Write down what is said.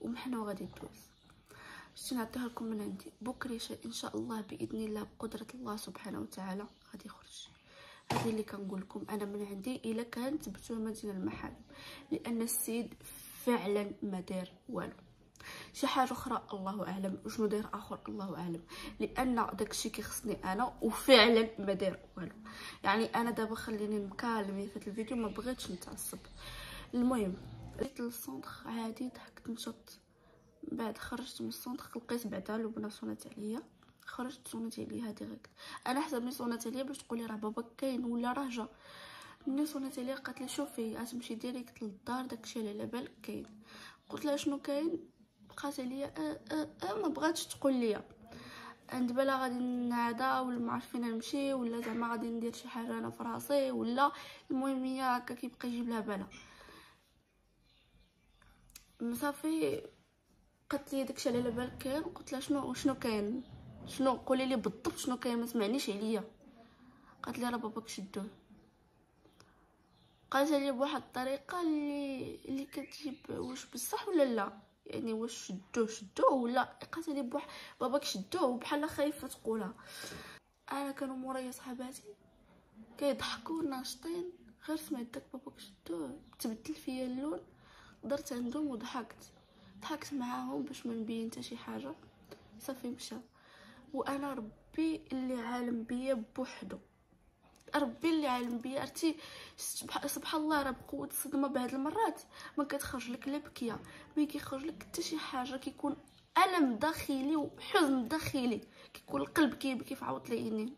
ومحنا غادي دوز شتي نعطيها لكم من عندي؟ بكري إن شاء الله بإذن الله بقدرة الله سبحانه وتعالى غادي يخرج. هذه اللي كنقول لكم. أنا من عندي إلا كانت تبتوا مدينة المحارم لأن السيد فعلا ما دار والو. شي حاجة أخرى الله أعلم. وشنو داير آخر؟ الله أعلم. لأن داكشي كيخصني أنا وفعلا ما دار والو. يعني أنا دابا خليني مكالمه في الفيديو ما بغيتش نتعصب. المهم جيت لل centre عادي ضحكت نشط بعد خرجت من ال centre لقيت بعدا لبنى صونات عليا. خرجت صونات عليها direct أنا حسبني صونات عليا باش تقولي راه بابا كاين ولا راه جا. ملي صونات عليا قالت لي شوفي غتمشي direct للدار داكشي اللي على بالك كاين. قلت لها شنو كاين؟ بقات عليا أه أه أه ما بغاتش تقول لي عند بلا غادي نعدا ولا ما عرف فين نمشي ولا زعما غادي ندير شي حاجة أنا في راسي ولا المهم هي هكا كيبقى يجيب لها بالا صافي قالت لي داكشي على بالك كاين قلت لها شنو شنو كاين؟ شنو؟ قولي لي بالضبط شنو كاين ما سمعنيش عليا. قالت لي راه باباك شدوه قالت لي بواحد الطريقة اللي اللي كتجيب واش بصح ولا لا. يعني واش شدوه شدوه ولا قالت لي بواحد باباك شدوه بحال خايفه تقولها. أنا كانوا مورايا صحاباتي كيضحكوا ناشطين غير سمعت داك باباك شدوه تبدل فيا اللون. درت عندهم وضحكت. ضحكت معاهم باش ما نبين حتى شي حاجة. صافي مشى. وأنا ربي اللي عالم بيا بوحدو. ربي اللي عالم بيا. عرفتي؟ سبحان الله راه بقوة الصدمة بعض المرات. ما كتخرج لك لا بكية ما كيخرج لك حتى شي حاجة. كيكون ألم داخلي وحزن داخلي. كيكون القلب كيبكي في عوض العينين